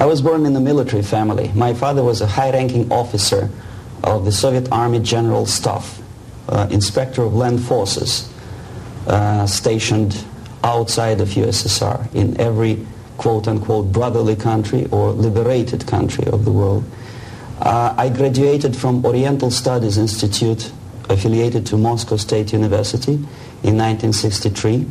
I was born in a military family. My father was a high-ranking officer of the Soviet Army General Staff, uh, inspector of land forces, uh, stationed outside of USSR in every quote-unquote brotherly country or liberated country of the world. Uh, I graduated from Oriental Studies Institute affiliated to Moscow State University in 1963.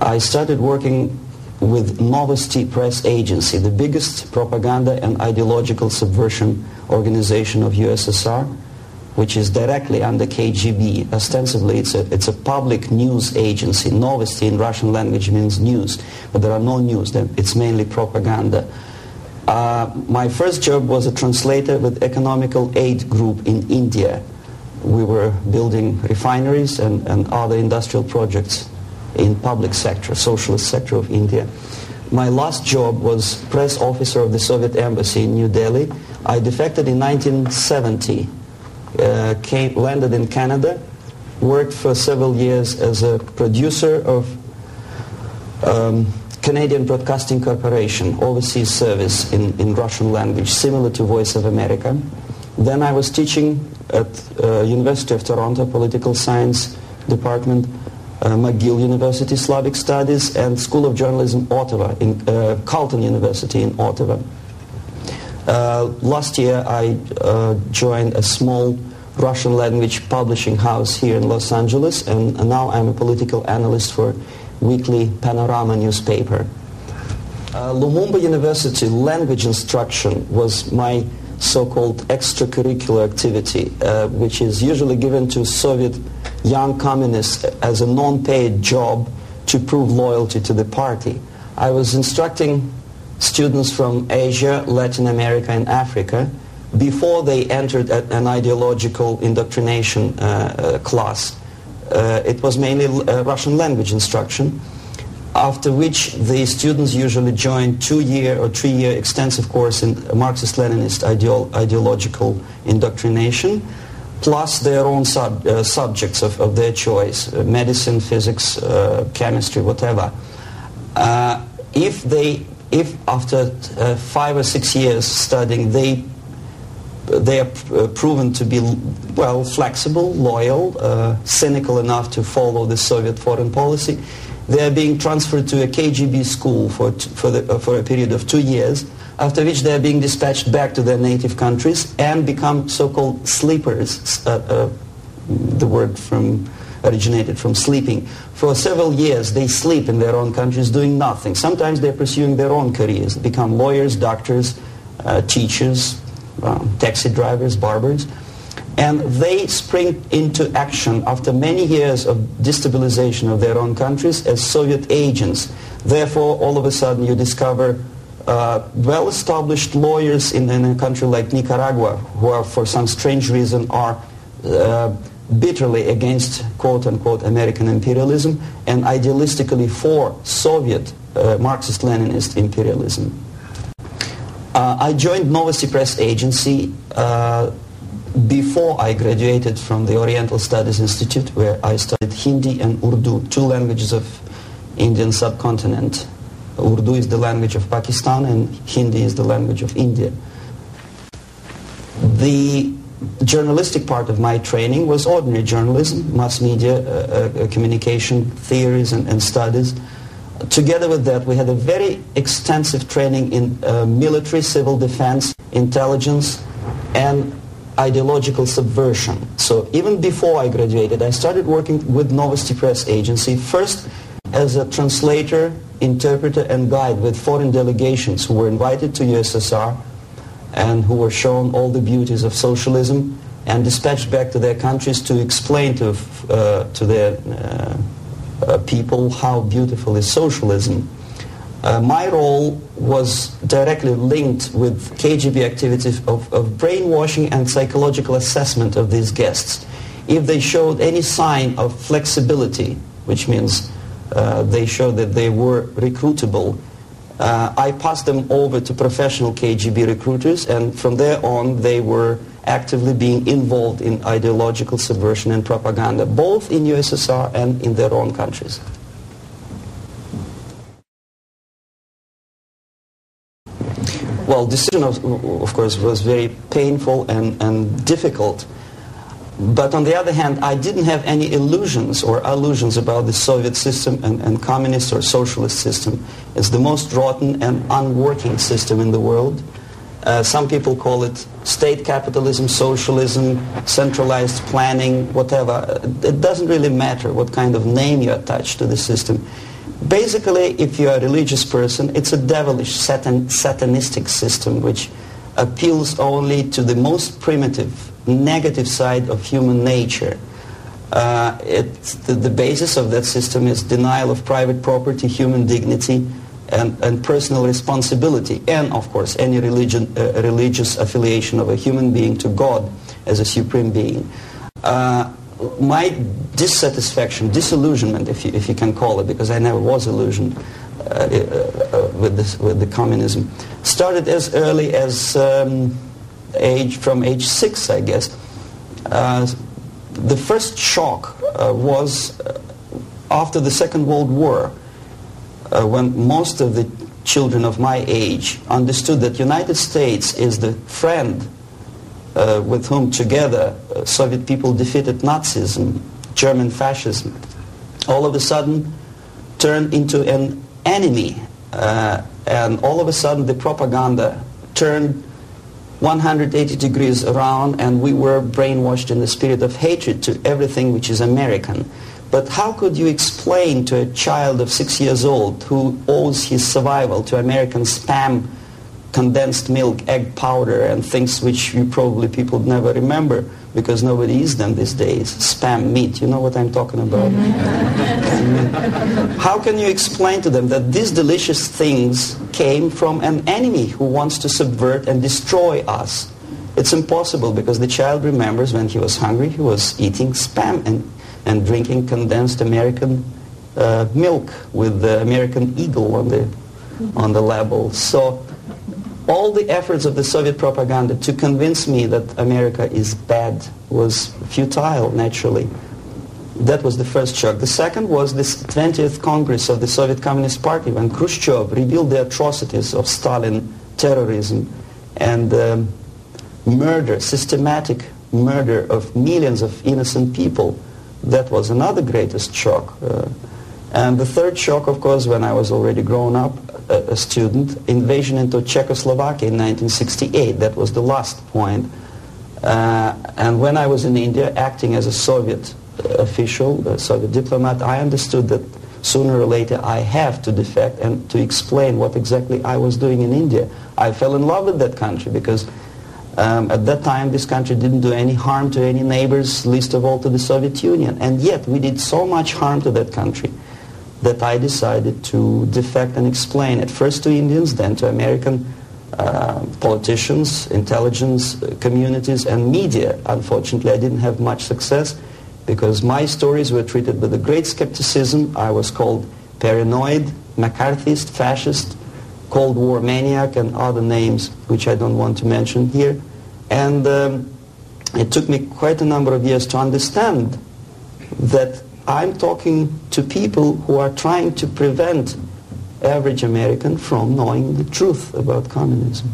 I started working with Novosti Press Agency, the biggest propaganda and ideological subversion organization of USSR, which is directly under KGB. Ostensibly, it's a, it's a public news agency. Novosti in Russian language means news, but there are no news. It's mainly propaganda. Uh, my first job was a translator with Economical Aid Group in India. We were building refineries and, and other industrial projects in public sector, socialist sector of India. My last job was press officer of the Soviet embassy in New Delhi. I defected in 1970, uh, came, landed in Canada, worked for several years as a producer of um, Canadian Broadcasting Corporation, overseas service in, in Russian language, similar to Voice of America. Then I was teaching at uh, University of Toronto Political Science Department McGill University Slavic Studies and School of Journalism Ottawa, in uh, Carleton University in Ottawa. Uh, last year I uh, joined a small Russian language publishing house here in Los Angeles and, and now I'm a political analyst for weekly Panorama newspaper. Uh, Lumumba University language instruction was my so-called extracurricular activity, uh, which is usually given to Soviet young communists as a non-paid job to prove loyalty to the party. I was instructing students from Asia, Latin America, and Africa before they entered an ideological indoctrination uh, uh, class. Uh, it was mainly uh, Russian language instruction, after which the students usually join two-year or three-year extensive course in Marxist-Leninist ideolo ideological indoctrination, plus their own sub, uh, subjects of, of, their choice, uh, medicine, physics, uh, chemistry, whatever. Uh, if they, if after uh, five or six years studying, they they are uh, proven to be well flexible, loyal, cynical enough to follow the Soviet foreign policy, they are being transferred to a KGB school for, for, the, for a period of two years after which they are being dispatched back to their native countries and become so-called sleepers, uh, uh, the word from originated from sleeping. For several years, they sleep in their own countries doing nothing. Sometimes they're pursuing their own careers, become lawyers, doctors, uh, teachers, um, taxi drivers, barbers. And they spring into action after many years of destabilization of their own countries as Soviet agents. Therefore, all of a sudden, you discover uh, well-established lawyers in, in, a country like Nicaragua who are, for some strange reason, are uh, bitterly against quote-unquote American imperialism and idealistically for Soviet uh, Marxist-Leninist imperialism. Uh, I joined Novosti Press Agency uh, before I graduated from the Oriental Studies Institute where I studied Hindi and Urdu, two languages of Indian subcontinent. Urdu is the language of Pakistan and Hindi is the language of India. The journalistic part of my training was ordinary journalism, mass media, uh, uh, communication theories and, and, studies. Together with that, we had a very extensive training in uh, military, civil defense, intelligence, and ideological subversion. So even before I graduated, I started working with Novosti Press Agency, first as a translator interpreter and guide with foreign delegations who were invited to USSR and who were shown all the beauties of socialism and dispatched back to their countries to explain to, uh, to their uh, uh, people how beautiful is socialism. Uh, my role was directly linked with KGB activities of, of brainwashing and psychological assessment of these guests. If they showed any sign of flexibility, which means uh, they showed that they were recruitable. Uh, I passed them over to professional KGB recruiters, and from there on, they were actively being involved in ideological subversion and propaganda, both in USSR and in their own countries. Well, decision, of, of course, was very painful and, and difficult. But on the other hand, I didn't have any illusions or illusions about the Soviet system and, and communist or socialist system. It's the most rotten and unworking system in the world. Uh, some people call it state capitalism, socialism, centralized planning, whatever. It doesn't really matter what kind of name you attach to the system. Basically, if you're a religious person, it's a devilish, satan, satanistic system which appeals only to the most primitive, negative side of human nature. Uh, it, the, the basis of that system is denial of private property, human dignity, and, and, personal responsibility, and of course any religion, uh, religious affiliation of a human being to God as a supreme being. Uh, my dissatisfaction, disillusionment, if you, if you can call it, because I never was illusioned uh, uh, uh, with, this, with the communism, started as early as um, age, from age six, I guess. Uh, the first shock was after the Second World War, when most of the children of my age understood that United States is the friend uh, with whom together uh, Soviet people defeated Nazism, German fascism, all of a sudden turned into an enemy. Uh, and all of a sudden the propaganda turned 180 degrees around and we were brainwashed in the spirit of hatred to everything which is American. But how could you explain to a child of six years old who owes his survival to American spam condensed milk, egg powder, and things which you probably people never remember because nobody eats them these days. Spam meat, you know what I'm talking about? How can you explain to them that these delicious things came from an enemy who wants to subvert and destroy us? It's impossible because the child remembers when he was hungry, he was eating spam and, and drinking condensed American uh, milk with the American eagle on the, on the label. So all the efforts of the Soviet propaganda to convince me that America is bad was futile, naturally. That was the first shock. The second was this 20th Congress of the Soviet Communist Party when Khrushchev revealed the atrocities of Stalin terrorism and um, murder, systematic murder of millions of innocent people. That was another greatest shock. Uh, and the third shock, of course, when I was already grown up, a, student, invasion into Czechoslovakia in 1968. That was the last point. Uh, and when I was in India acting as a Soviet official, a Soviet diplomat, I understood that sooner or later I have to defect and to explain what exactly I was doing in India. I fell in love with that country because um, at that time this country didn't do any harm to any neighbors, least of all to the Soviet Union. And yet we did so much harm to that country that I decided to defect and explain at first to Indians, then to American uh, politicians, intelligence uh, communities, and media. Unfortunately, I didn't have much success because my stories were treated with a great skepticism. I was called paranoid, McCarthyist, fascist, Cold War maniac, and other names which I don't want to mention here. And um, it took me quite a number of years to understand that I'm talking to people who are trying to prevent average American from knowing the truth about communism.